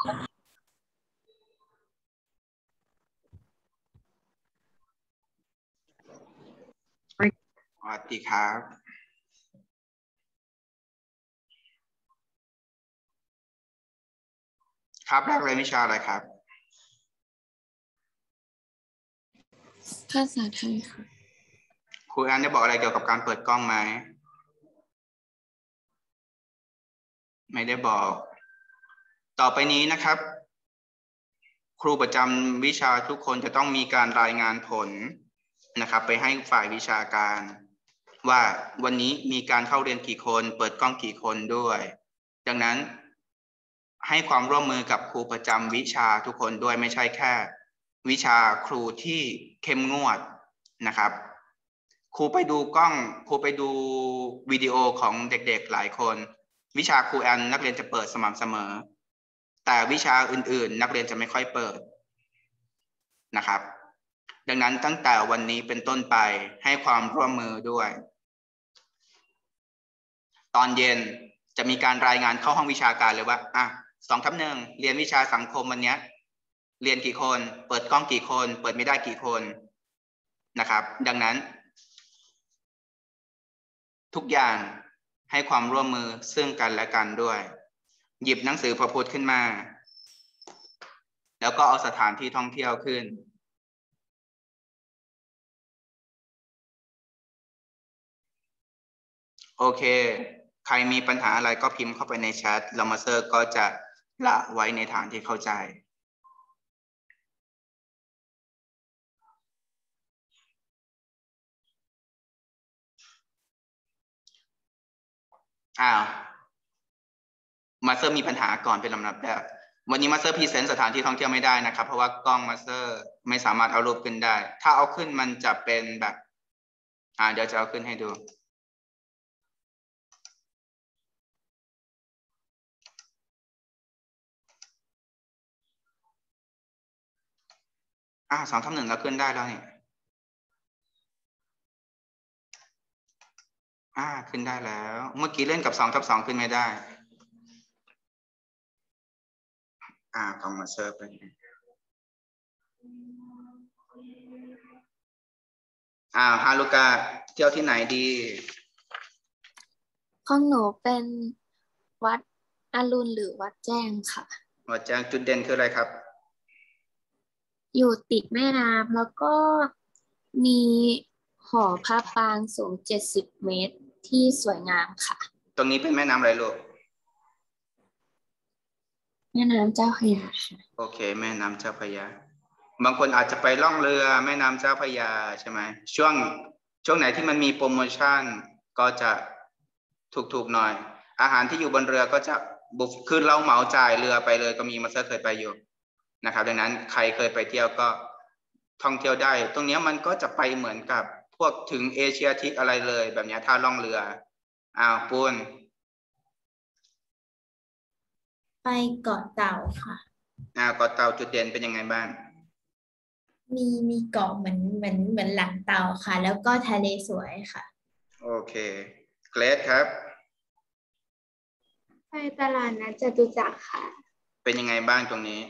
สวัสดีครับครับแรกเลยวิชาอะไรครับ ภาษาไทยค่ะครูแอนได้บอกอะไรเกี่ยวกับการเปิดกล้องไหม ไม่ได้บอก ต่อไปนี้นะครับ ครูประจำวิชาทุกคนจะต้องมีการรายงานผลนะครับ ไปให้ฝ่ายวิชาการ ว่าวันนี้มีการเข้าเรียนกี่คน เปิดกล้องกี่คนด้วย ดังนั้นให้ความร่วมมือกับครูประจำวิชาทุกคนด้วยไม่ใช่แค่ วิชาครูที่เข้มงวดนะครับ ครูไปดูกล้อง ครูไปดูวิดีโอของเด็กๆหลายคน วิชาครูแอนนักเรียนจะเปิดสม่ำเสมอ แต่วิชาอื่นๆ นักเรียนจะไม่ค่อยเปิดนะครับ ดังนั้นตั้งแต่วันนี้เป็นต้นไปให้ความร่วมมือด้วย ตอนเย็นจะมีการรายงานเข้าห้องวิชาการเลยว่าอะสองทับหนึ่งเรียนวิชาสังคมวันนี้เรียนกี่คน เปิดกล้องกี่คน เปิดไม่ได้กี่คนนะครับ ดังนั้น ทุกอย่างให้ความร่วมมือซึ่งกันและกันด้วย หยิบหนังสือพระพุทธขึ้นมา แล้วก็เอาสถานที่ท่องเที่ยวขึ้น โอเค ใครมีปัญหาอะไรก็พิมพ์เข้าไปในแชทแล้วมาเซอร์ก็จะละไว้ในฐานที่เข้าใจอ้าว มาสเตอร์มีปัญหาก่อนเป็นลำดับแรกวันนี้มาสเตอร์ present สถานที่ท่องเที่ยวไม่ได้นะครับ เพราะว่ากล้องมาสเตอร์ไม่สามารถเอารูปขึ้นได้ ถ้าเอาขึ้นมันจะเป็นแบบ อ่า เดี๋ยวจะเอาขึ้นให้ดูอ่าสองทับหนึ่งเราขึ้นได้แล้วนี่อ่าขึ้นได้แล้ว เมื่อกี้เล่นกับสองทับสองขึ้นไม่ได้ อ่าของมาเซิร์ฟไปอ่าฮาลูกาเที่ยวที่ไหนดีของหนูเป็นวัดอรุณหรือวัดแจ้งค่ะ วัดแจ้งจุดเด่นคืออะไรครับ อยู่ติดแม่น้ำแล้วก็มีหอพระปรางสูง70เมตรที่สวยงามค่ะ ตรงนี้เป็นแม่น้ำอะไรลูก แม่น้ำเจ้าพระยาค่ะ โอเค แม่น้ำเจ้าพระยา บางคนอาจจะไปล่องเรือแม่น้ำเจ้าพระยาใช่ไหมช่วงช่วงไหนที่มันมีโปรโมชั่นก็จะถูกๆหน่อย อาหารที่อยู่บนเรือก็จะบุฟคือเราเหมาจ่ายเรือไปเลยก็มีมาเซอร์เคยไปอยู่นะครับ ดังนั้นใครเคยไปเที่ยวก็ท่องเที่ยวได้ ตรงนี้มันก็จะไปเหมือนกับพวกถึงเอเชียทิกอะไรเลย แบบนี้ถ้าล่องเรืออ้าวปูน ไปเกาะเต่าค่ะอ้าวเกาะเต่าจุดเด่นเป็นยังไงบ้าง มีมีเกาะเหมือนเหมือนเหมือนหลังเต่าค่ะ แล้วก็ทะเลสวยค่ะ โอเค เกรดครับ ไปตลาดนัดจตุจักรค่ะ เป็นยังไงบ้างตรงนี้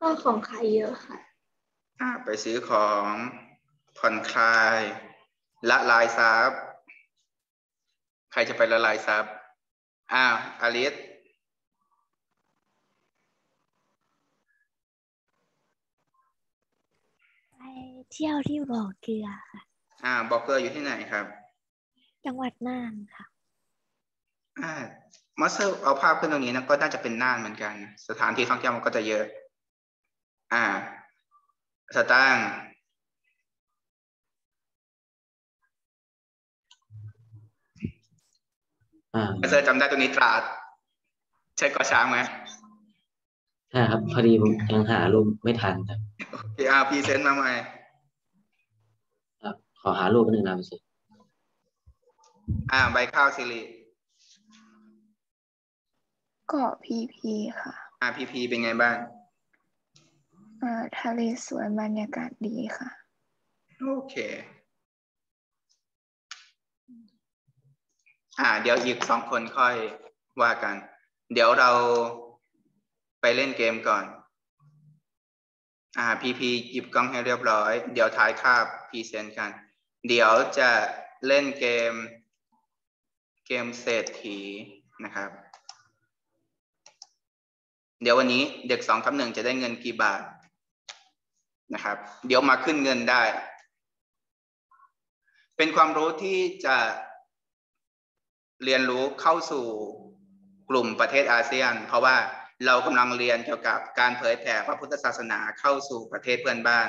ก็ของขายเยอะค่ะ อ่าไปซื้อของผ่อนคลาย ละลายซับใครจะไปละลายซับ อ้าวอลิสไปเที่ยวที่บ่อเกลือค่ะ อ่าบอกเกอร์อยู่ที่ไหนครับ จังหวัดน่านค่ะ อ่ามาสเตอร์เอาภาพขึ้นตรงนี้นะก็น่าจะเป็นน่านเหมือนกัน สถานที่ท่องเที่ยวมันก็จะเยอะ อ่า สตางค์ อ่ามาสเตอร์จำได้ตรงนี้ตราดใช่เกาะช้างไหมใช่ครับ พอดีผมยังหารูปไม่ทันครับพี่อาร์ present มาใหม่ครับขอหารูปหนึ่งนะพี่สิอ่า ใบข้าวสิริเกาะพีพีค่ะ อ่าพีพีเป็นไงบ้างอ่าทะเลสวยบรรยากาศดีค่ะ โอเค อ่า เดี๋ยวอีกสองคนค่อยว่ากัน เดี๋ยวเราไปเล่นเกมก่อน อ่าพีพีหยิบกล้องให้เรียบร้อย เดี๋ยวถ่ายภาพ present กัน เดี๋ยวจะเล่นเกม เกมเศรษฐีนะครับ เดี๋ยววันนี้เด็กสองทับหนึ่งจะได้เงินกี่บาทนะครับ เดี๋ยวมาขึ้นเงินได้ เป็นความรู้ที่จะ เรียนรู้เข้าสู่กลุ่มประเทศอาเซียน เพราะว่าเรากำลังเรียนเกี่ยวกับการเผยแผ่พระพุทธศาสนาเข้าสู่ประเทศเพื่อนบ้าน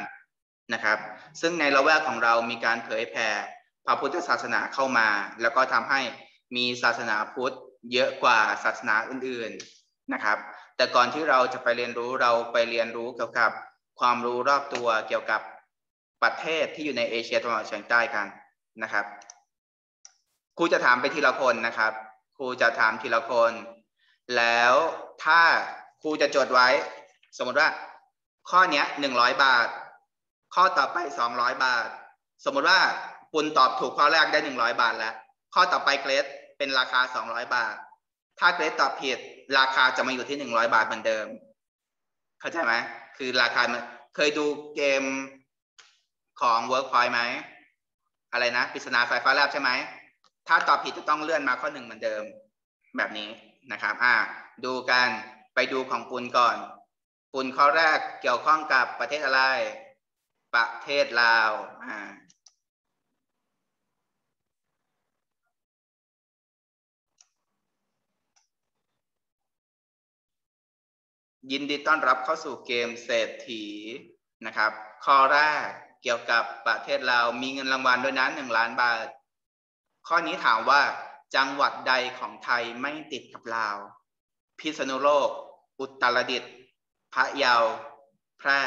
นะครับ ซึ่งในละแวกของเรามีการเผยแผ่พระพุทธศาสนาเข้ามา แล้วก็ทำให้มีศาสนาพุทธเยอะกว่าศาสนาอื่นๆนะครับ แต่ก่อนที่เราจะไปเรียนรู้เราไปเรียนรู้เกี่ยวกับความรู้รอบตัวเกี่ยวกับประเทศที่อยู่ในเอเชียตะวันออกเฉียงใต้กันนะครับ ครูจะถามไปทีละคนนะครับ ครูจะถามทีละคน แล้วถ้าครูจะจดไว้ สมมติว่า ข้อเนี้ยหนึ่งร้อยบาท ข้อต่อไปสองร้อยบาท สมมติว่าปุณตอบถูกข้อแรกได้หนึ่งร้อยบาทแล้ว ข้อต่อไปเกรดเป็นราคาสองร้อยบาท ถ้าเกรดตอบผิด ราคาจะมาอยู่ที่หนึ่งร้อยบาทเหมือนเดิม เข้าใจไหมคือราคามันเคยดูเกมของ Workpoint ไหม อะไรนะปริศนาสายฟ้าแลบใช่ไหม ถ้าตอบผิดจะต้องเลื่อนมาข้อหนึ่งเหมือนเดิมแบบนี้นะครับ อ่า ดูกันไปดูของปุณก่อน ปุณข้อแรกเกี่ยวข้องกับประเทศอะไร ประเทศลาว อ่ายินดีต้อนรับเข้าสู่เกมเศรษฐีนะครับ ข้อแรกเกี่ยวกับประเทศเรามีเงินรางวัลด้วยนั้นหนึ่งล้านบาท ข้อนี้ถามว่าจังหวัดใดของไทยไม่ติดกับลาว พิษณุโลก อุตรดิตถ์พะเยา แพร่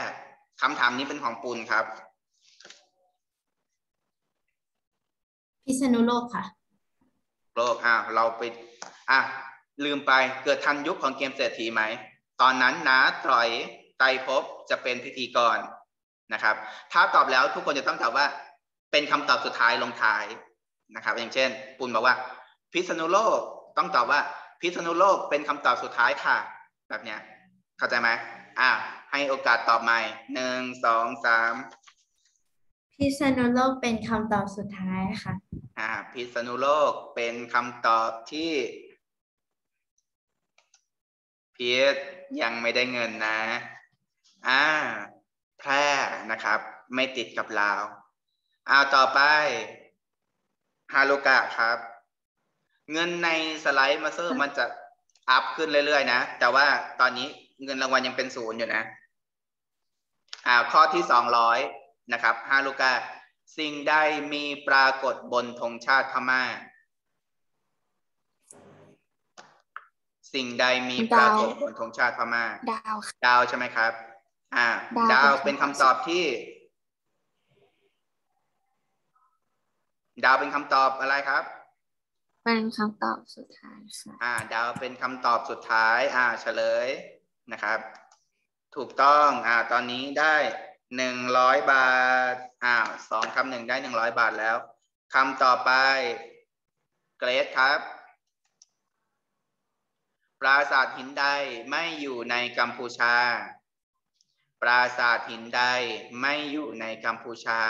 คำถามนี้เป็นของปูนครับ พิษณุโลกค่ะ โลกอะเราไปอะลืมไปเกิดทันยุคของเกมเศรษฐีไหม ตอนนั้นนะตรอยไตรภพจะเป็นพิธีกรนะครับ ถ้าตอบแล้วทุกคนจะต้องตอบว่า เป็นคำตอบสุดท้ายลงท้าย นะครับ อย่างเช่น ปุณบอกว่า พิษณุโลกต้องตอบว่า พิษณุโลกเป็นคำตอบสุดท้ายค่ะ แบบเนี้ย เข้าใจไหมอะให้โอกาสตอบใหม่หนึ่งสองสามพิษณุโลกเป็นคำตอบสุดท้ายค่ะ อ่า พิษณุโลกเป็นคำตอบที่พีทยังไม่ได้เงินนะ อ่า แพร่นะครับ ไม่ติดกับลาว เอาต่อไป ฮารุกะครับ เงินในสไลด์มาเซอร์มันจะอัพขึ้นเรื่อยๆ นะ แต่ว่าตอนนี้เงินรางวัลยังเป็นศูนย์อยู่นะ อ่า ข้อที่สองร้อยนะครับฮารุกะสิ่งใดมีปรากฏบนธงชาติพม่า สิ่งใดมีปรากฏบนธงชาติพม่า ดาวค่ะดาวใช่ไหมครับ อ่า ดาวดาวเป็เป็นนคำคำตตออบบที่ ดาวเป็นคำตอบอะไรครับ เป็นคำตอบสุดท้ายค่ะอ่า ดาวเป็นคำตอบสุดท้าย อ่า เฉลยนะครับ ถูกต้อง อ่า ตอนนี้ได้หนึ่งร้อยบาท อ่าสองคำหนึ่งได้หนึ่งร้อยบาทแล้วคำต่อไปเกรดครับ ปราสาทหินใดไม่อยู่ในกัมพูชา ปราสาทหินใดไม่อยู่ในกัมพูชา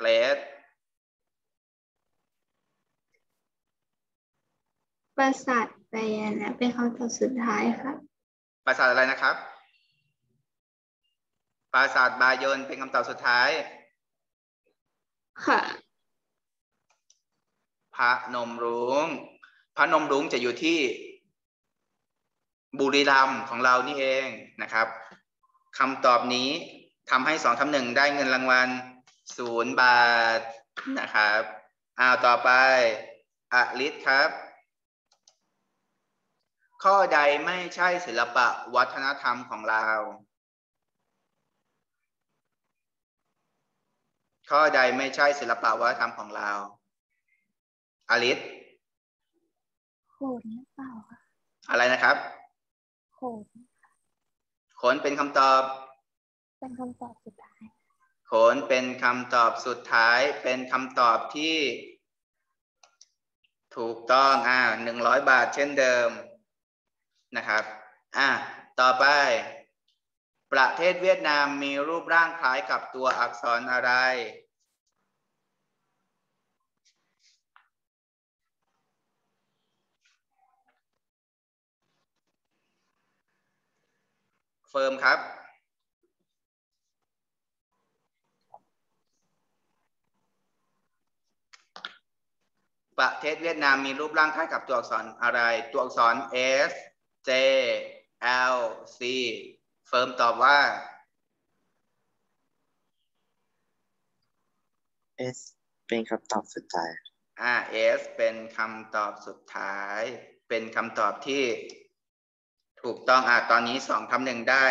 เกรดปราสาทไปนะเป็นคำตอบสุดท้ายค่ะปราสาทอะไรนะครับ ปราสาทบายนเป็นคำตอบสุดท้าย ค่ะพระนมรุง้งพระนมรุ้งจะอยู่ที่บุรีรัมย์ของเรานี่เองนะครับคำตอบนี้ทำให้สองทำหนึ่งได้เงินรางวัล ศูนย์บาทนะครับอ้าวต่อไปอลิศครับ ข้อใดไม่ใช่ศิลปะวัฒนธรรมของเรา ข้อใดไม่ใช่ศิลปะวัฒนธรรมของเราอลิศโขนหรือเปล่าคะอะไรนะครับโขนขนเป็นคำตอบ เป็นคำตอบสุดท้าย ขนเป็นคำตอบสุดท้ายเป็นคำตอบที่ ถูกต้องอ่าหนึ่งร้อยบาทเช่นเดิมนะครับอ่าต่อไป ประเทศเวียดนามมีรูปร่างคล้ายกับตัวอักษรอะไร เฟิร์มครับ ประเทศเวียดนามมีรูปร่างคล้ายกับตัวอักษรอะไร ตัวอักษร S J L C เฟิร์มตอบว่า S เป็นคำตอบสุดท้ายอ่า S เป็นคำตอบสุดท้าย เป็นคำตอบที่ถูกต้องอ่าตอนนี้สองคำหนึ่งได้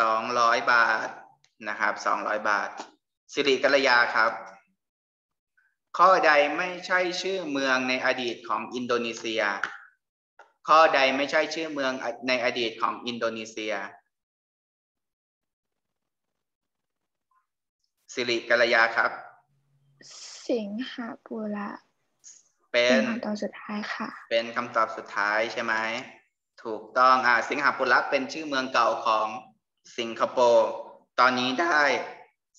สองร้อยบาทนะครับสองร้อยบาท สิริกัลยาครับ ข้อใดไม่ใช่ชื่อเมืองในอดีตของอินโดนีเซีย ข้อใดไม่ใช่ชื่อเมืองในอดีตของอินโดนีเซีย สิริกัลยาครับ สิงหาปุระเป็เป็นนคำตอบสุดท้ายค่ะ เป็นคำตอบสุดท้ายใช่ไหม ถูกต้อง อ่า สิงหาปุระเป็นชื่อเมืองเก่าของสิงคโปร์ ตอนนี้ได้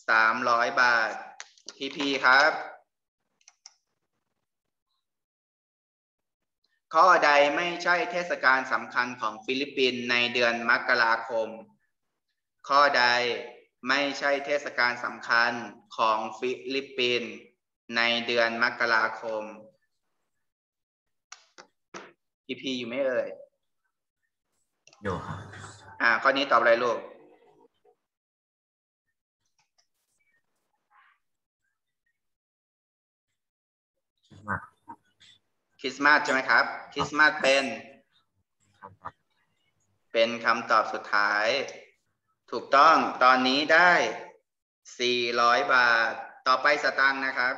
สามร้อยบาท พีพีครับ ข้อใดไม่ใช่เทศกาลสำคัญของฟิลิปปินส์ในเดือนมกราคม ข้อใดไม่ใช่เทศกาลสำคัญของฟิลิปปินส์ในเดือนมกราคม พีพีอยู่ไหม่เอ่ย อยู่ครับ อ่า ข้อนี้ตอบอะไรลูกมาก คริสต์มาสใช่ไหมครับคริสต์มาสเป็นเป็นคำตอบสุดท้าย ถูกต้องตอนนี้ได้ 400 บาท ต่อไปสตังค์นะครับ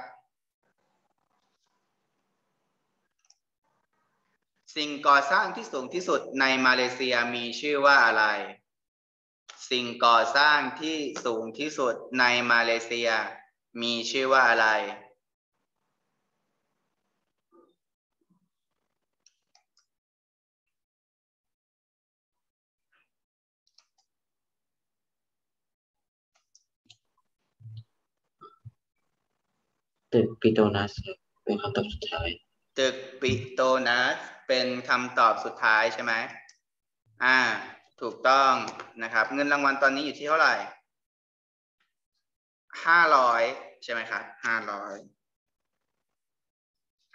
สิ่งก่อสร้างที่สูงที่สุดในมาเลเซียมีชื่อว่าอะไร สิ่งก่อสร้างที่สูงที่สุดในมาเลเซีย มีชื่อว่าอะไร ตึกปิโตนัสเป็นคำตอบสุดท้าย ตึกปิโตนัสเป็นคำตอบสุดท้ายใช่ไหมอ่า ถูกต้องนะครับ เงินรางวัลตอนนี้อยู่ที่เท่าไหร่ห้าร้อยใช่ไหมครับห้าร้อย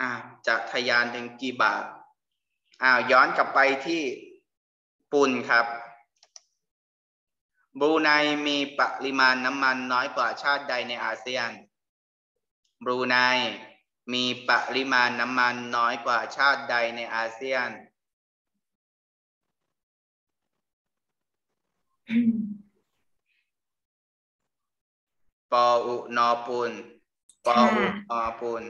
อ่าจะทะยานถึงกี่บาทอ้าวย้อนกลับไปที่ปุ่นครับบรูไนมีปริมาณน้ำมันน้อยกว่าชาติใดในอาเซียน บรูไนมีปริมาณน้ำมันน้อยกว่าชาติใดในอาเซียน ปออุนอปุนปออุนอปุน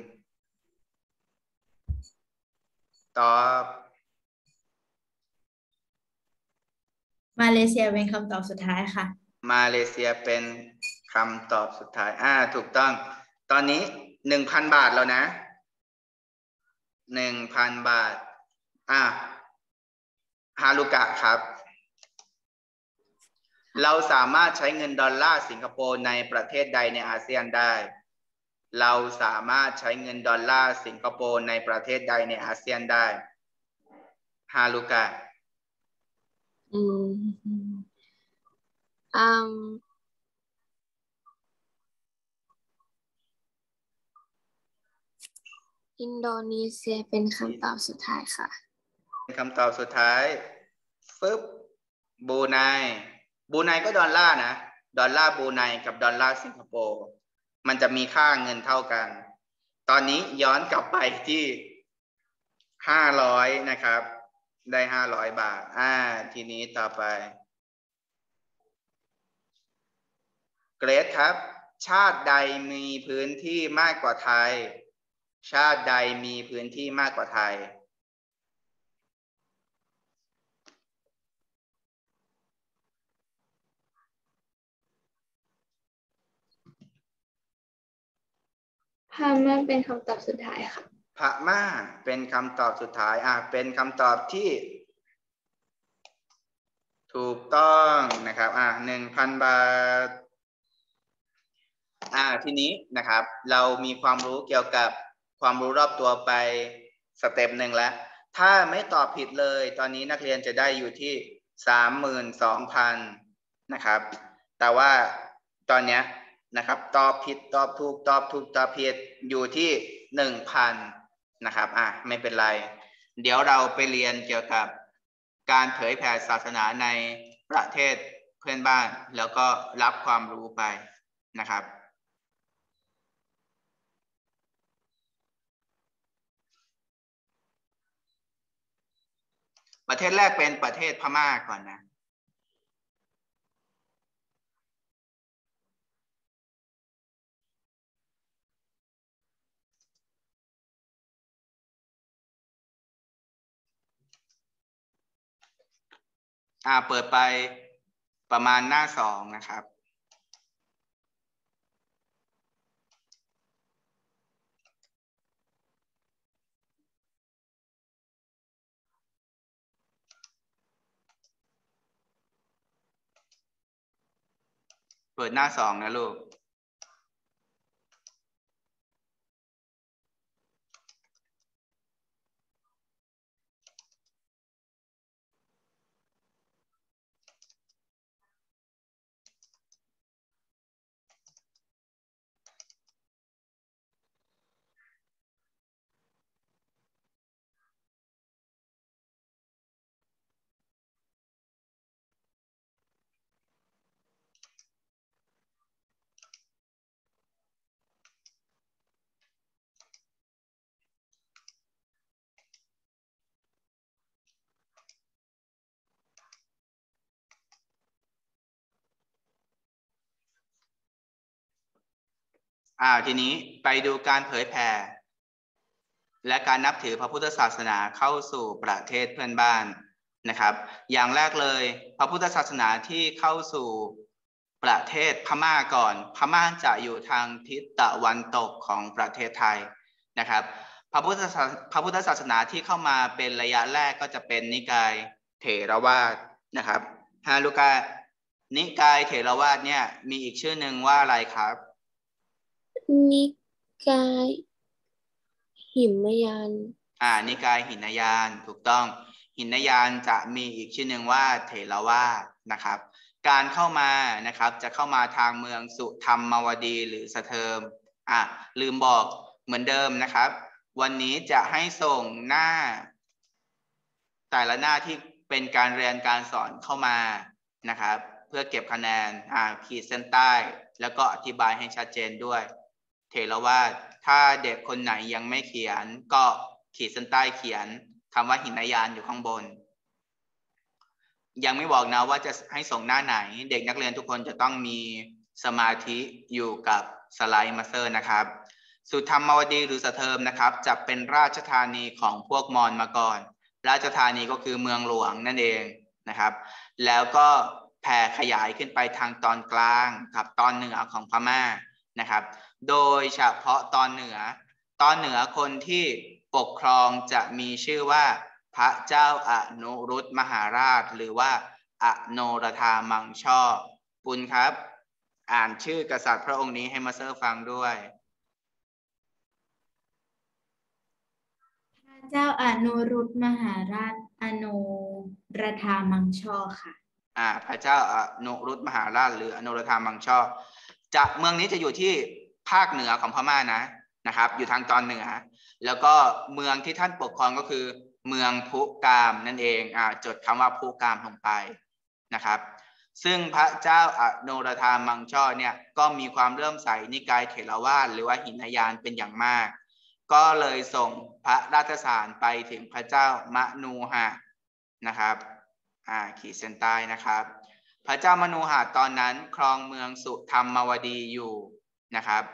ตอบมาเลเซียเป็นคำตอบสุดท้ายค่ะ มาเลเซียเป็นคำตอบสุดท้าย อ่า ถูกต้อง ตอนนี้หนึ่งพันบาทแล้วนะหนึ่งพันบาท อ่าฮารุกะครับ เราสามารถใช้เงินดอลลาร์สิงคโปร์ในประเทศใดในอาเซียนได้ เราสามารถใช้เงินดอลลาร์สิงคโปร์ในประเทศใดในอาเซียนได้ฮารุกะอืมอืม อินโดนีเซียเป็นคำตอบสุดท้ายค่ะเป็นคำตอบสุดท้ายฟึบบูไนบูไนก็ดอลลาร์นะ ดอลลาร์บูไนกับดอลลาร์สิงคโปร์มันจะมีค่าเงินเท่ากัน ตอนนี้ย้อนกลับไปที่ห้าร้อยนะครับ ได้ห้าร้อยบาท อ่า ทีนี้ต่อไป เกรดครับ ชาติใดมีพื้นที่มากกว่าไทย ชาติใดมีพื้นที่มากกว่าไทยพาม่าเป็นคำตอบสุดท้ายค่ะ พม่าเป็นคำตอบสุดท้าย อะ เป็นคำตอบที่ ถูกต้องนะครับ อะหนึ่งพันบาท อ่าทีนี้นะครับ เรามีความรู้เกี่ยวกับ ความรู้รอบตัวไปสเต็ปหนึ่งแล้ว ถ้าไม่ตอบผิดเลย ตอนนี้นักเรียนจะได้อยู่ที่สามหมื่นสองพันนะครับ แต่ว่าตอนนี้นะครับ ตอบผิดตอบถูกตอบถูกตอบผิดอยู่ที่หนึ่งพันนะครับอะไม่เป็นไร เดี๋ยวเราไปเรียนเกี่ยวกับการเผยแผ่ศาสนาในประเทศเพื่อนบ้าน แล้วก็รับความรู้ไปนะครับ ประเทศแรกเป็นประเทศพม่าก่อนนะ อ่าเปิดไปประมาณหน้าสองนะครับ เปิดหน้าสองนะลูก อ่าทีนี้ไปดูการเผยแผ่และการนับถือพระพุทธศาสนาเข้าสู่ประเทศเพื่อนบ้านนะครับ อย่างแรกเลยพระพุทธศาสนาที่เข้าสู่ประเทศพม่าก่อน พม่าจะอยู่ทางทิศตะวันตกของประเทศไทยนะครับ พระพุทธศาสพระพุทธศาสนาที่เข้ามาเป็นระยะแรกก็จะเป็นนิกายเถรวาทนะครับฮาลูกานิกายเถรวาทเนี่ยมีอีกชื่อหนึ่งว่าอะไรครับ นิกายหิมยาน อ่า นิกายหินยานถูกต้อง หินยานจะมีอีกชื่อหนึ่งว่าเถรวาทนะครับ การเข้ามานะครับ จะเข้ามาทางเมืองสุธรรมวดีหรือสะเทิมอะลืมบอกเหมือนเดิมนะครับ วันนี้จะให้ส่งหน้า แต่ละหน้าที่เป็นการเรียนการสอนเข้ามานะครับ เพื่อเก็บคะแนนอ่าขีดเส้นใต้ แล้วก็อธิบายให้ชัดเจนด้วย เถรวาทถ้าเด็กคนไหนยังไม่เขียน ก็ขีดเส้นใต้เขียนคำว่าหินยานอยู่ข้างบน ยังไม่บอกนะว่าจะให้ส่งหน้าไหน เด็กนักเรียนทุกคนจะต้องมีสมาธิอยู่กับสไลด์มาสเตอร์นะครับ สุธรรมวดีหรือสะเทิมนะครับ จะเป็นราชธานีของพวกมอญมาก่อน ราชธานีก็คือเมืองหลวงนั่นเองนะครับ แล้วก็แผ่ขยายขึ้นไปทางตอนกลางกับตอนเหนือของพม่านะครับ โดยเฉพาะตอนเหนือ ตอนเหนือคนที่ปกครองจะมีชื่อว่า พระเจ้าอนุรุตมหาราช หรือว่าอโนรธามังช่อปุณครับ อ่านชื่อกษัตริย์พระองค์นี้ให้มาเซอร์ฟังด้วย พระเจ้าอนุรุตมหาราชอโนรธามังช่อค่ะอ่าพระเจ้าอนุรุตมหาราช หรืออนุรธามังช่อจะเมืองนี้จะอยู่ที่ ภาคเหนือของพม่านะนะครับ อยู่ทางตอนเหนือ แล้วก็เมืองที่ท่านปกครองก็คือ เมืองพุกามนั่นเองอ่าจดคำว่าพุกามลงไปนะครับ ซึ่งพระเจ้าอโนรธามังช่อเนี่ยก็มีความเริ่มใสนิกายเถรวาทหรือว่าหินยานเป็นอย่างมาก ก็เลยส่งพระราชสารไปถึงพระเจ้ามนูหะนะครับอ่าขีดเส้นใต้นะครับ พระเจ้ามนูหะตอนนั้นครองเมืองสุธรรมวดีอยู่ นะครับ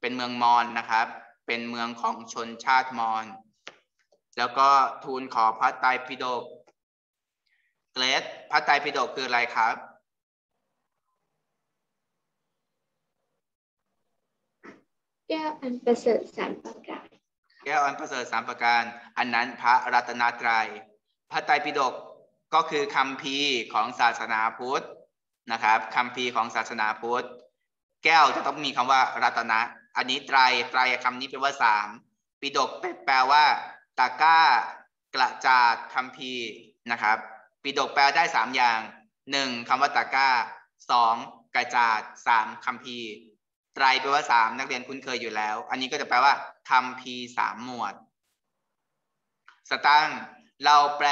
เป็นเมืองมอญนะครับ เป็นเมืองของชนชาติมอญแล้วก็ทูลขอพระไตรปิฎกเกรดพระไตรปิฎกคืออะไรครับ แก้วอันประเสริฐสามประการแก้วอันประเสริฐสามประการ อันนั้นพระรัตนตรัย พระไตรปิฎกก็คือคำพีร์ของศาสนาพุทธนะครับคำพีร์ของศาสนาพุทธ แก้วจะต้องมีคำว่ารัตนะ อันนี้ไตรไตรคำนี้แปลว่าสามปิฎกแปลว่าตะก้ากระจาดคำพีนะครับ ปิฎกแปลได้สามอย่างหนึ่งคำว่าตะก้าสองกระจาดสามคำพีร์ไตรแปลว่าสามนักเรียนคุ้นเคยอยู่แล้ว อันนี้ก็จะแปลว่าคำพีสามหมวด สตังเราแปล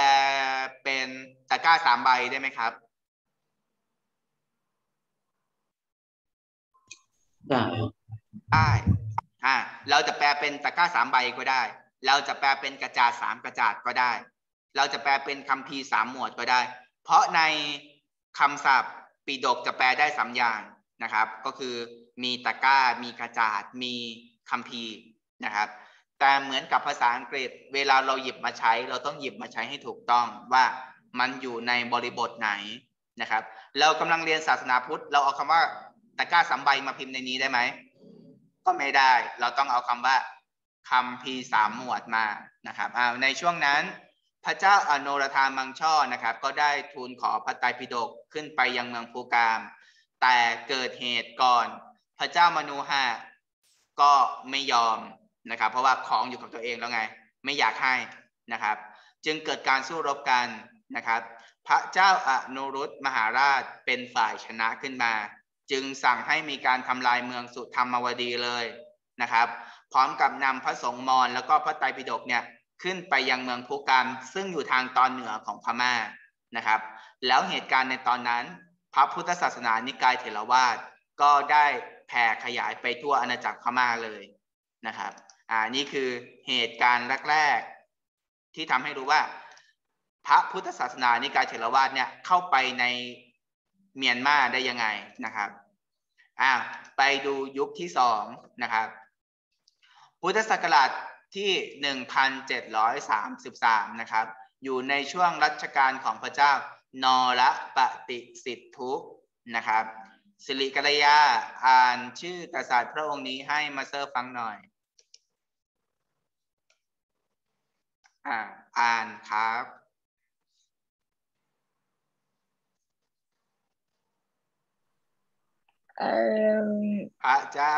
เป็นตะก้าสามใบได้ไหมครับ ได้ได้อ่าเราจะแปลเป็นตะกร้าสามใบก็ได้ เราจะแปลเป็นกระจาดสามกระจาดก็ได้ เราจะแปลเป็นคำพีสามหมวดก็ได้ เพราะในคำศัพท์ปิฎกจะแปลได้สามอย่างนะครับ ก็คือมีตะกร้า มีกระจาด มีคำพีนะครับ แต่เหมือนกับภาษาอังกฤษ เวลาเราหยิบมาใช้ เราต้องหยิบมาใช้ให้ถูกต้องว่ามันอยู่ในบริบทไหนนะครับ เรากำลังเรียนศาสนาพุทธ เราเอาคำว่า แตะกร้าสามใบมาพิมพ์ในนี้ได้ไหม ก็ไม่ได้ เราต้องเอาคำว่าคำพีสามหมวดมานะครับอ่าในช่วงนั้น พระเจ้าอโนรธามังช่อนะครับ ก็ได้ทูลขอพระไตรปิฎกขึ้นไปยังเมืองภูกาม แต่เกิดเหตุก่อน พระเจ้ามนูหะก็ไม่ยอมนะครับ เพราะว่าของอยู่กับตัวเองแล้วไง ไม่อยากให้นะครับ จึงเกิดการสู้รบกันนะครับ พระเจ้าอนุรุตมหาราชเป็นฝ่ายชนะขึ้นมา จึงสั่งให้มีการทำลายเมืองสุธรรมวดีเลยนะครับ พร้อมกับนำพระสงฆ์มอญแล้วก็พระไตรปิฎกเนี่ยขึ้นไปยังเมืองภูกามซึ่งอยู่ทางตอนเหนือของพม่านะครับ แล้วเหตุการณ์ในตอนนั้น พระพุทธศาสนานิกายเถรวาทก็ได้แผ่ขยายไปทั่วอาณาจักรพม่าเลยนะครับอ่านี่คือเหตุการณ์แรกๆที่ทำให้รู้ว่า พระพุทธศาสนานิกายเถรวาทเนี่ยเข้าไปใน เมียนมาได้ยังไงนะครับอ่าไปดูยุคที่สองนะครับ พุทธศักราชที่ 1733 นะครับ อยู่ในช่วงรัชกาลของพระเจ้านรปฏิสิทธุนะครับ สิริกัลยาอ่านชื่อกษัตริย์พระองค์นี้ให้มาเซอร์ฟังหน่อย อ่าอ่านครับ เอ่อพระเจ้า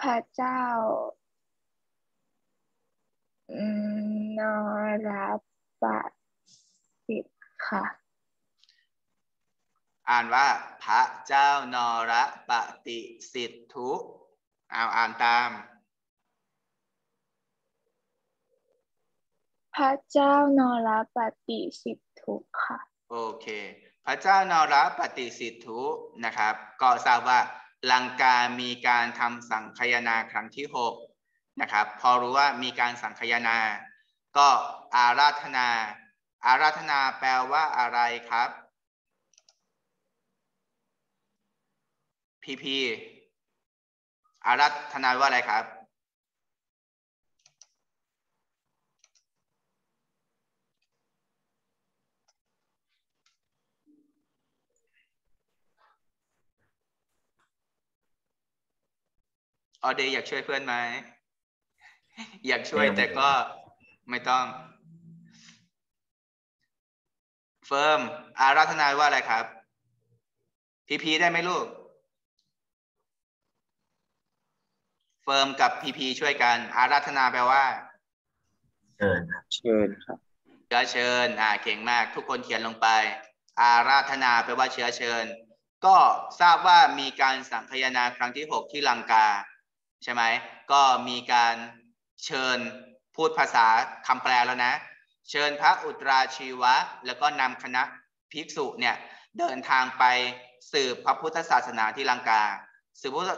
พระเจ้าอืมนราปสิทธิ์ค่ะ อ่านว่า พระเจ้านรปฏิสิทธุเอาอ่านตาม พระเจ้านรปฏิสิทธุค่ะ โอเค พระเจ้านรปฏิสิทธุนะครับ ก็ทราบว่าลังกามีการทำสังคยนาครั้งที่หกนะครับ พอรู้ว่ามีการสังคยนา ก็อาราธนา อาราธนาแปลว่าอะไรครับ พีพีอาราธนาว่าอะไรครับ ออเดย์อยากช่วยเพื่อนไหม อยากช่วยแต่ก็ไม่ต้อง เฟิร์ม อาราธนาว่าอะไรครับ พีพีได้ไหมลูก เฟิร์มกับพีพีช่วยกัน อาราธนาแปลว่า เชิญครับเชิญครับเชื้อเชิญ อ่า เก่งมาก ทุกคนเขียนลงไป อาราธนาแปลว่าเชื้อเชิญ ก็ทราบว่ามีการสังคายนาครั้งที่6ที่ลังกา ใช่ไหมก็มีการเชิญพูดภาษาคำแปลแล้วนะ เชิญพระอุตราชีวะ แล้วก็นำคณะภิกษุเนี่ยเดินทางไปสืบพระพุทธศาสนาที่ลังกาสืบพระพุทธ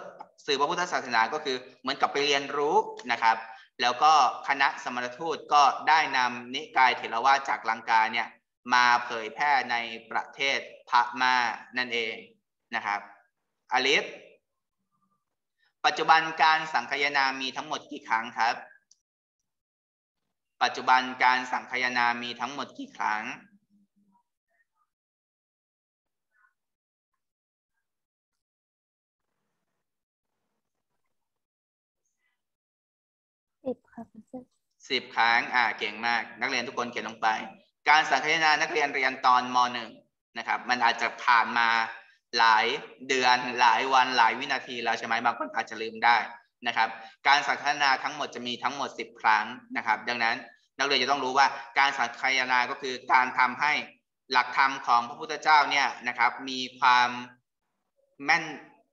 สืบพระพุทธศาสนาก็คือเหมือนกับไปเรียนรู้นะครับ แล้วก็คณะสมณทูตก็ได้นำนิกายเถรวาทจากลังกาเนี่ยมาเผยแพร่ในประเทศพม่านั่นเองนะครับอลิฟ ปัจจุบันการสังคายนามีทั้งหมดกี่ครั้งครับ ปัจจุบันการสังคายนามีทั้งหมดกี่ครั้ง สิบค่ะคุณเซอร์สิบครั้ง อ่า เก่งมาก นักเรียนทุกคนเขียนลงไป การสังคายนานักเรียนเรียนตอนมหนึ่งนะครับ มันอาจจะผ่านมา หลายเดือนหลายวันหลายวินาทีแล้วใช่ไหมบางคนอาจจะลืมได้นะครับ การสังคายนาทั้งหมดจะมีทั้งหมด 10 ครั้งนะครับ ดังนั้นนักเรียนจะต้องรู้ว่าการสังคายนาก็คือการทำให้หลักธรรมของพระพุทธเจ้าเนี่ยนะครับ มีความแม่น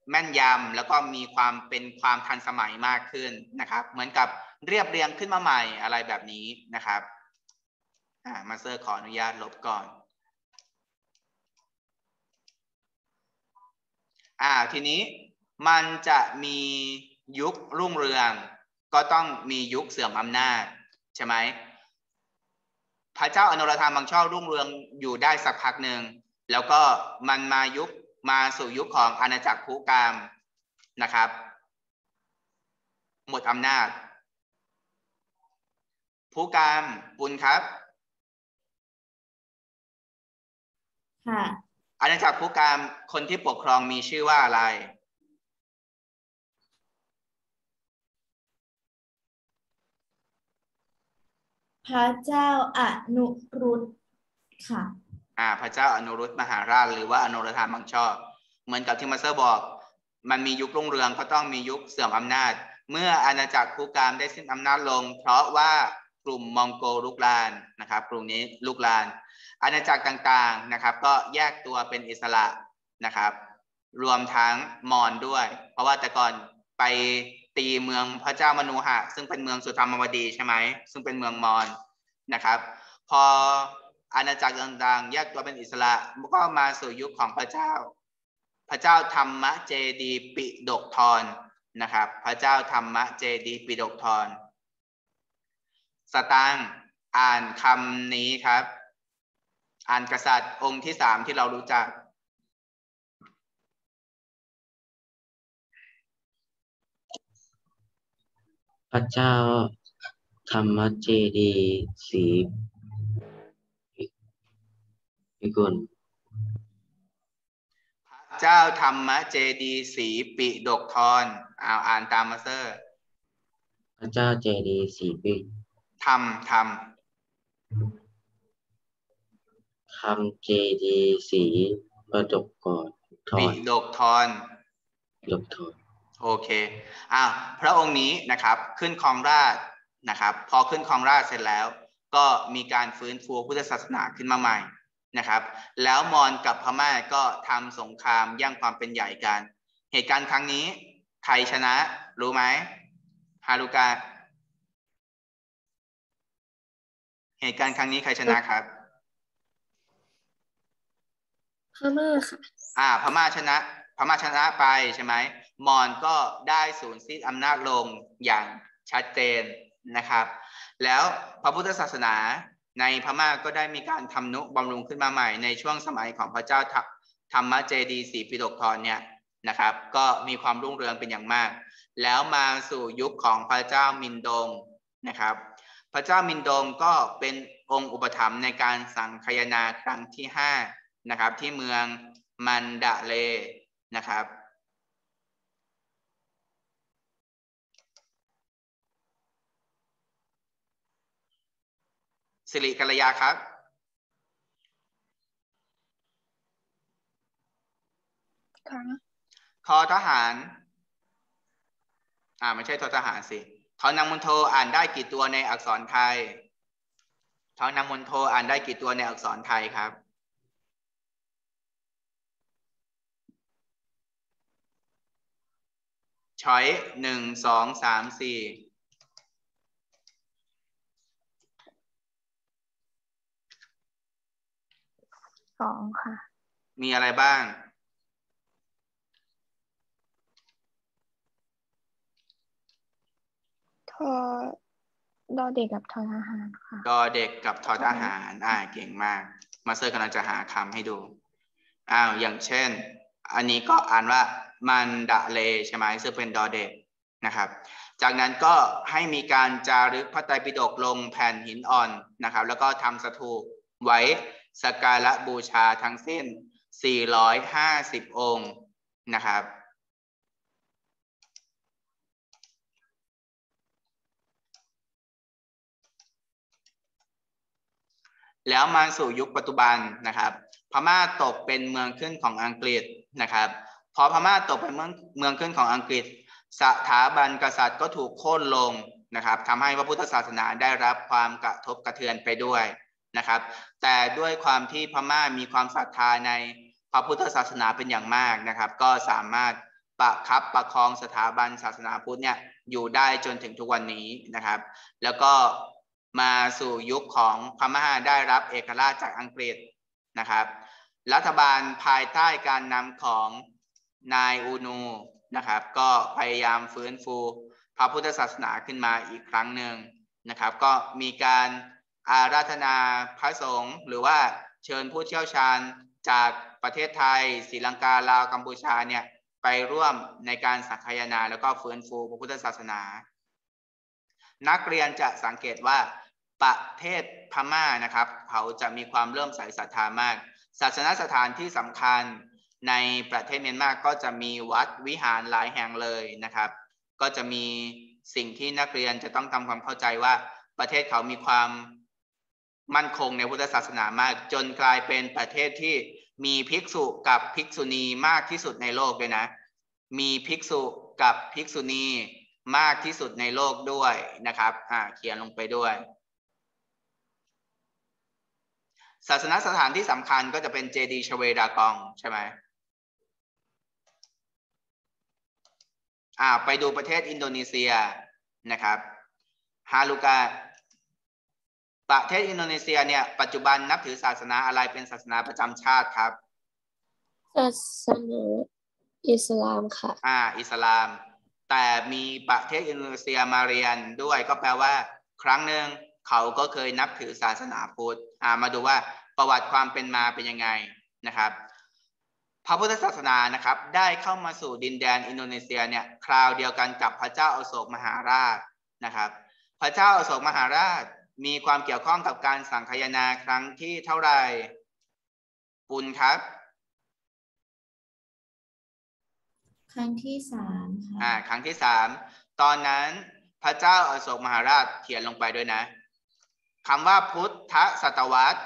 แม่นยำแล้วก็มีความเป็นความทันสมัยมากขึ้นนะครับ เหมือนกับเรียบเรียงขึ้นมาใหม่อะไรแบบนี้นะครับอ่ามาเตอร์ขออนุญาตลบก่อน อ่าทีนี้มันจะมียุครุ่งเรือง ก็ต้องมียุคเสื่อมอำนาจใช่ไหมพระเจ้าอนุรธรรมบางช่อรุ่งเรืองอยู่ได้สักพักหนึ่งแล้วก็มันมายุคมาสู่ยุคของอาณาจักรภูกามนะครับ หมดอำนาจภูกามปุณครับ ค่ะ อาณาจักรภูกามคนที่ปกครองมีชื่อว่าอะไร พระเจ้าอนุรุตค่ะ อ่า พระเจ้าอนุรุตมหาราช หรือว่าอนุรธรรมบางช่อเหมือนกับที่มาสเตอร์บอก มันมียุครุ่งเรืองก็ต้องมียุคเสื่อมอำนาจ เมื่ออาณาจักรภูกามได้สิ้นอำนาจลง เพราะว่ากลุ่มมองโกลุกลานนะครับกลุ่มนี้ลุกลาน อาณาจักรต่างๆนะครับ ก็แยกตัวเป็นอิสระนะครับ รวมทั้งมอญด้วย เพราะว่าแต่ก่อนไปตีเมืองพระเจ้ามนูหะ ซึ่งเป็นเมืองสุธรรมวดีใช่ไหมซึ่งเป็นเมืองมอญนะครับ พออาณาจักรต่างๆ แยกตัวเป็นอิสระก็มาสู่ยุคของพระเจ้า พระเจ้าธรรมเจดีปิดกทรนะครับ พระเจ้าธรรมเจดีปิดกทรสตางอ่านคำนี้ครับ อ่านกษัตริย์องค์ที่สามที่เรารู้จัก พระเจ้าธรรมเจดีย์ศรีพิกุลพระเจ้าธรรมเจดีย์ศรีปิดกทรอ่าอ่านตามมาสเตอร์ พระเจ้าเจดีย์ศรีปิทำท ทำเจดีย์ศรีประดกกอดทำปิอนดกทรดกทอนโอเค อ้าว พระองค์นี้นะครับ ขึ้นครองราชย์นะครับ พอขึ้นครองราชย์เสร็จแล้ว ก็มีการฟื้นฟูพุทธศาสนาขึ้นมาใหม่นะครับ แล้วมอญกับพม่าก็ทำสงครามแย่งความเป็นใหญ่กัน เหตุการณ์ครั้งนี้ใครชนะรู้ไหมฮารุกา เหตุการณ์ครั้งนี้ใครชนะครับ พม่าค่ะ อ่า พม่าชนะ พม่าชนะไปใช่ไหมมอญก็ได้สูญสิ้นอำนาจลงอย่างชัดเจนนะครับ แล้วพระพุทธศาสนาในพม่าก็ได้มีการทำนุบำรุงขึ้นมาใหม่ในช่วงสมัยของพระเจ้าธรรมเจดีย์ศรีปิฎกธรเนี่ยนะครับ ก็มีความรุ่งเรืองเป็นอย่างมาก แล้วมาสู่ยุคของพระเจ้ามินดงนะครับ พระเจ้ามินดงก็เป็นองค์อุปถัมภ์ในการสังคายนาครั้งที่ห้า นะครับ ที่เมืองมันดาเลนะครับสิริกัลยาครับ ค่ะทอทหาร อ่าไม่ใช่ทอทหารสิทอนางมณโทอ่านได้กี่ตัวในอักษรไทยทอนางมณโทอ่านได้กี่ตัวในอักษรไทยครับ ช้อยหนึ่งสองสามสี่สองค่ะ มีอะไรบ้าง ทอดอเด็กกับทอทหารค่ะ ดอเด็กกับทอทหาร อ่า เก่งมาก มาสเตอร์กำลังจะหาคำให้ดู อ้าว อย่างเช่น อันนี้ก็อ่านว่า มันดะเลใช่ไหมซึ่งเป็นดอเด็กนะครับ จากนั้นก็ให้มีการจารึกพระไตรปิฎกลงแผ่นหินอ่อนนะครับ แล้วก็ทำสถูปไว้สการะบูชาทั้งสิ้น 450 องค์นะครับแล้วมาสู่ยุคปัจจุบันนะครับ พม่าตกเป็นเมืองขึ้นของอังกฤษนะครับ พอพม่าตกเป็นเมืองเมืองขึ้นของอังกฤษ สถาบันกษัตริย์ก็ถูกโค่นลงนะครับทำให้พระพุทธศาสนาได้รับความกระทบกระเทือนไปด้วยนะครับ แต่ด้วยความที่พม่ามีความศรัทธาในพระพุทธศาสนาเป็นอย่างมากนะครับ ก็สามารถประคับประคองสถาบันศาสนาพุทธเนี่ยอยู่ได้จนถึงทุกวันนี้นะครับ แล้วก็มาสู่ยุคของพม่าได้รับเอกราชจากอังกฤษนะครับ รัฐบาลภายใต้การนำของ นายอูนูนะครับ ก็พยายามฟื้นฟูพระพุทธศาสนาขึ้นมาอีกครั้งหนึ่งนะครับ ก็มีการอาราธนาพระสงฆ์หรือว่าเชิญผู้เชี่ยวชาญจากประเทศไทยศรีลังกาลาวกัมพูชาเนี่ยไปร่วมในการสังคายนาแล้วก็ฟื้นฟูพระพุทธศาสนา นักเรียนจะสังเกตว่าประเทศพม่านะครับ เขาจะมีความเริ่มใส่ศรัทธามาก ศาสนสถานที่สำคัญ ในประเทศเมียนมาก็จะมีวัดวิหารหลายแห่งเลยนะครับ ก็จะมีสิ่งที่นักเรียนจะต้องทำความเข้าใจว่าประเทศเขามีความมั่นคงในพุทธศาสนามาก จนกลายเป็นประเทศที่มีภิกษุกับภิกษุณีมากที่สุดในโลกเลยนะ มีภิกษุกับภิกษุณีมากที่สุดในโลกด้วยนะครับอ่าเขียนลงไปด้วย ศาสนสถานที่สำคัญก็จะเป็นเจดีย์ชเวดากองใช่ไหม อ่าไปดูประเทศอินโดนีเซียนะครับฮาลูกาประเทศอินโดนีเซียเนี่ยปัจจุบันนับถือศาสนาอะไรเป็นศาสนาประจำชาติครับศาสนาอิสลามค่ะ อ่า อิสลาม แต่มีประเทศอินโดนีเซียมาเรียนด้วยก็แปลว่า ครั้งหนึ่งเขาก็เคยนับถือศาสนาพุทธอ่ามาดูว่าประวัติความเป็นมาเป็นยังไงนะครับ พระพุทธศาสนานะครับ ได้เข้ามาสู่ดินแดนอินโดนีเซียเนี่ยคราวเดียวกันกับพระเจ้าอโศกมหาราชนะครับ พระเจ้าอโศกมหาราชมีความเกี่ยวข้องกับการสังคายนาครั้งที่เท่าไหร่ปุณครับ ครั้งที่สามค่ะอ่าครั้งที่สามตอนนั้นพระเจ้าอโศกมหาราชเขียนลงไปด้วยนะคำว่าพุทธศตวรรษ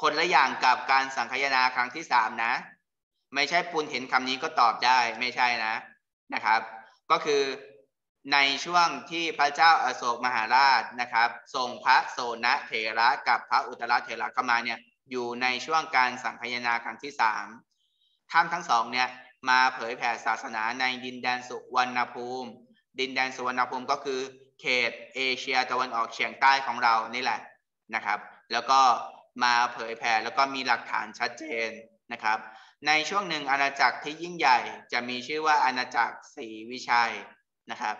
คนละอย่างกับการสังคายนาครั้งที่สามนะ ไม่ใช่ปุณเห็นคำนี้ก็ตอบได้ไม่ใช่นะนะครับ ก็คือในช่วงที่พระเจ้าอโศกมหาราชนะครับส่งพระโสนเถระกับพระอุตรเถระเข้ามาเนี่ยอยู่ในช่วงการสังคายนาครั้งที่สามท่านทั้งสองเนี่ยมาเผยแผ่ศาสนาในดินแดนสุวรรณภูมิ ดินแดนสุวรรณภูมิก็คือเขตเอเชียตะวันออกเฉียงใต้ของเรานี่แหละนะครับ แล้วก็มาเผยแผ่แล้วก็มีหลักฐานชัดเจนนะครับ ในช่วงหนึ่งอาณาจักรที่ยิ่งใหญ่จะมีชื่อว่าอาณาจักรศรีวิชัยนะครับ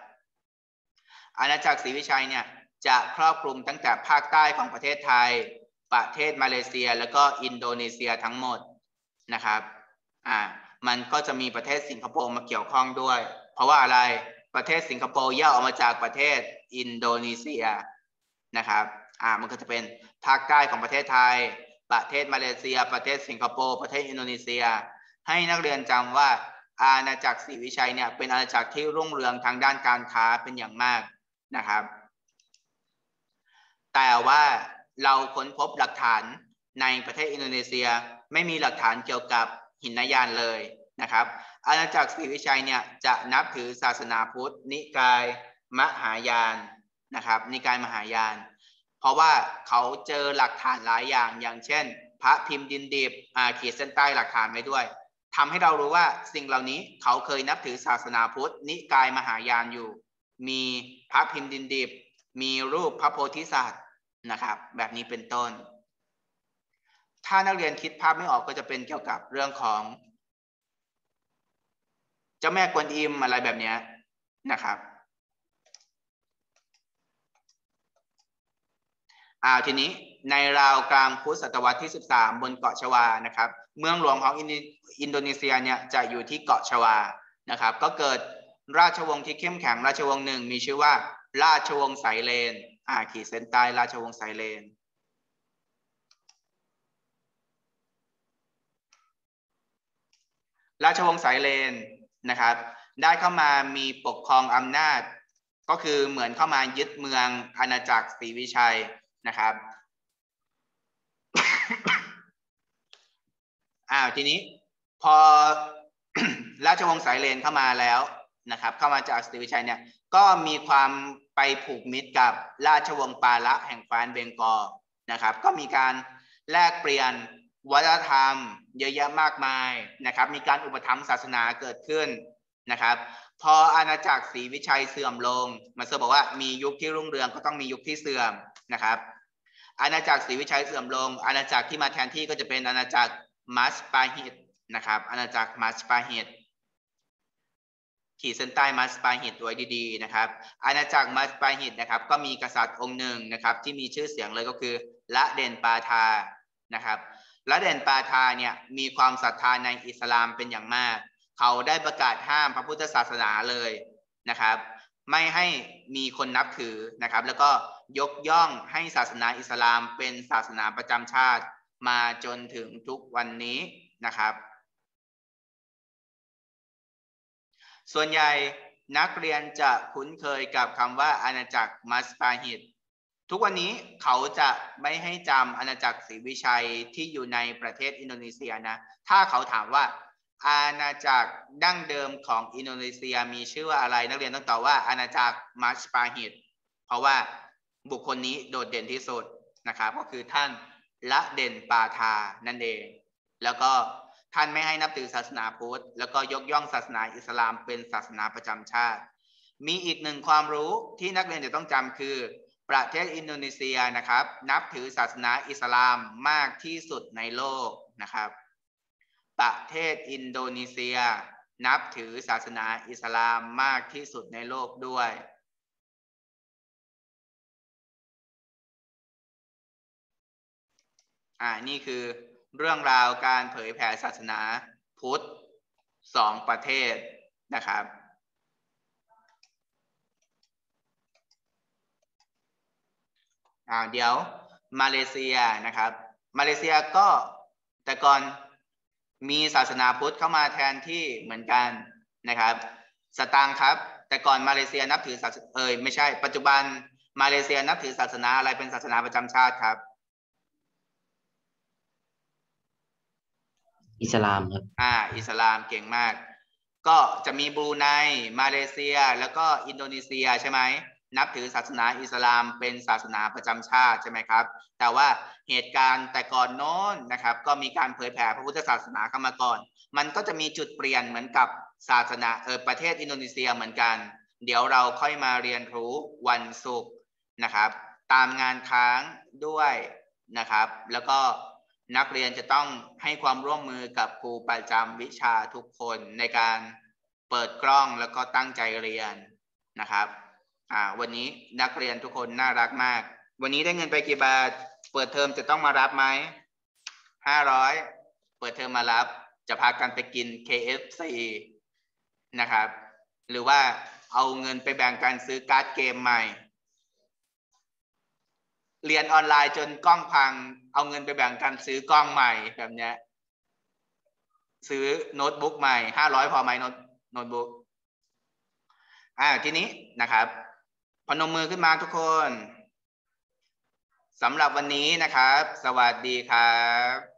อาณาจักรศรีวิชัยเนี่ยจะครอบคลุมตั้งแต่ภาคใต้ของประเทศไทย ประเทศมาเลเซีย แล้วก็อินโดนีเซียทั้งหมดนะครับ อ่า มันก็จะมีประเทศสิงคโปร์มาเกี่ยวข้องด้วย เพราะว่าอะไร ประเทศสิงคโปร์ย่อออกมาจากประเทศอินโดนีเซียนะครับ อ่า มันก็จะเป็นภาคใต้ของประเทศไทย ประเทศมาเลเซีย ประเทศสิงคโปร์ประเทศอินโดนีเซีย ให้นักเรียนจำว่าอาณาจักรศรีวิชัยเนี่ยเป็นอาณาจักรที่รุ่งเรืองทางด้านการค้าเป็นอย่างมากนะครับ แต่ว่าเราค้นพบหลักฐานในประเทศอินโดนีเซียไม่มีหลักฐานเกี่ยวกับหินยานเลยนะครับอาณาจักรศรีวิชัยเนี่ยจะนับถือศาสนาพุทธ นิกายมหายานนะครับนิกายมหายาน เพราะว่าเขาเจอหลักฐานหลายอย่างอย่างเช่น พระพิมพ์ดินดิบอ่าขีดเส้นใต้หลักฐานไว้ด้วยทำให้เรารู้ว่าสิ่งเหล่านี้เขาเคยนับถือศาสนาพุทธ นิกายมหายานอยู่ มีพระพิมพ์ดินดิบมีรูปพระโพธิสัตว์นะครับ แบบนี้เป็นต้น ถ้านักเรียนคิดภาพไม่ออกก็จะเป็นเกี่ยวกับเรื่องของเจ้าแม่กวนอิมอะไรแบบนี้นะครับ อ่าทีนี้ในราวกลางพุทธศตวรรษที่ 13 บนเกาะชวานะครับ เมืองหลวงของอินโดนีเซียเนี่ยจะอยู่ที่เกาะชวานะครับ ก็เกิดราชวงศ์ที่เข้มแข็งราชวงศ์หนึ่งมีชื่อว่า ราชวงศ์ไสเลน อ่าขีดเส้นใต้ราชวงศ์ไสเลนราชวงศ์สายเลนนะครับ ได้เข้ามามีปกครองอำนาจ ก็คือเหมือนเข้ามายึดเมืองอาณาจักรศรีวิชัย นะครับอ้าวทีนี้พอราชวงศ์สายเลนเข้ามาแล้วนะครับ เข้ามาจากสติวิชัยเนี่ยก็มีความไปผูกมิตรกับราชวงศ์ปาละแห่งฟานเบงกอลนะครับ ก็มีการแลกเปลี่ยนวัฒนธรรม เยอะแยะมากมายนะครับ มีการอุปถัมภ์ศาสนาเกิดขึ้นนะครับ พออาณาจักรศรีวิชัยเสื่อมลงมาเซบอกว่ามียุคที่รุ่งเรืองก็ต้องมียุคที่เสื่อมนะครับ อาณาจักรศรีวิชัยเสื่อมลง อาณาจักรที่มาแทนที่ก็จะเป็นอาณาจักรมัชปาหิตนะครับ อาณาจักรมัชปาหิตขีดเส้นใต้มัชปาหิตไว้ดีๆนะครับ อาณาจักรมัชปาหิตนะครับ ก็มีกษัตริย์องค์หนึ่งนะครับ ที่มีชื่อเสียงเลยก็คือละเดนปาทานะครับละเดนปาทาเนี่ยมีความศรัทธาในอิสลามเป็นอย่างมาก เขาได้ประกาศห้ามพระพุทธศาสนาเลยนะครับ ไม่ให้มีคนนับถือนะครับ แล้วก็ยกย่องให้ศาสนาอิสลามเป็นศาสนาประจำชาติมาจนถึงทุกวันนี้นะครับ ส่วนใหญ่นักเรียนจะคุ้นเคยกับคำว่าอาณาจักรมัชปาหิตทุกวันนี้เขาจะไม่ให้จำอาณาจักรศรีวิชัยที่อยู่ในประเทศอินโดนีเซียนะ ถ้าเขาถามว่า อาณาจักรดั้งเดิมของอินโดนีเซียมีชื่อว่าอะไร นักเรียนต้องตอบว่าอาณาจักรมัชปาหิตเพราะว่าบุคคลนี้โดดเด่นที่สุดนะครับก็คือท่านละเด่นปาทานั่นเอง แล้วก็ท่านไม่ให้นับถือศาสนาพุทธ แล้วก็ยกย่องศาสนาอิสลามเป็นศาสนาประจำชาติ มีอีกหนึ่งความรู้ที่นักเรียนจะต้องจำคือ ประเทศอินโดนีเซียนะครับ นับถือศาสนาอิสลามมากที่สุดในโลกนะครับ ประเทศอินโดนีเซีย นับถือศาสนาอิสลามมากที่สุดในโลกด้วย อ่า นี่คือเรื่องราวการเผยแผ่ศาสนาพุทธสองประเทศนะครับอ่าเดี๋ยวมาเลเซียนะครับ มาเลเซียก็แต่ก่อน มีศาสนาพุทธเข้ามาแทนที่เหมือนกันนะครับ สตางค์ครับ แต่ก่อนมาเลเซียนับถือศาสเอยไม่ใช่ ปัจจุบันมาเลเซียนับถือศาสนาอะไรเป็นศาสนาประจำชาติครับ อิสลามครับ อ่า อิสลามเก่งมาก ก็จะมีบรูไนมาเลเซีย แล้วก็อินโดนีเซียใช่ไหม นับถือศาสนาอิสลามเป็นศาสนาประจำชาติใช่ไหมครับ แต่ว่าเหตุการณ์แต่ก่อนโน้นนะครับ ก็มีการเผยแผ่พระพุทธศาสนาเข้ามาก่อน มันก็จะมีจุดเปลี่ยนเหมือนกับศาสนาเออประเทศอินโดนีเซียเหมือนกัน เดี๋ยวเราค่อยมาเรียนรู้วันศุกร์นะครับ ตามงานค้างด้วยนะครับ แล้วก็นักเรียนจะต้องให้ความร่วมมือกับครูประจำวิชาทุกคนในการเปิดกล้องแล้วก็ตั้งใจเรียนนะครับ อ่าวันนี้นักเรียนทุกคนน่ารักมาก วันนี้ได้เงินไปกี่บาท เปิดเทอมจะต้องมารับไหมห้าร้อยเปิดเทอมมารับ จะพากันไปกิน KFC นะครับ หรือว่าเอาเงินไปแบ่งกันซื้อการ์ดเกมใหม่ เรียนออนไลน์จนกล้องพัง เอาเงินไปแบ่งกันซื้อกล้องใหม่แบบเนี้ยซื้อโน้ตบุ๊กใหม่ห้าร้อยพอไหมโน้ตโน้ตบุ๊กอ่าทีนี้นะครับ พนมมือขึ้นมาทุกคนสำหรับวันนี้นะครับ สวัสดีครับ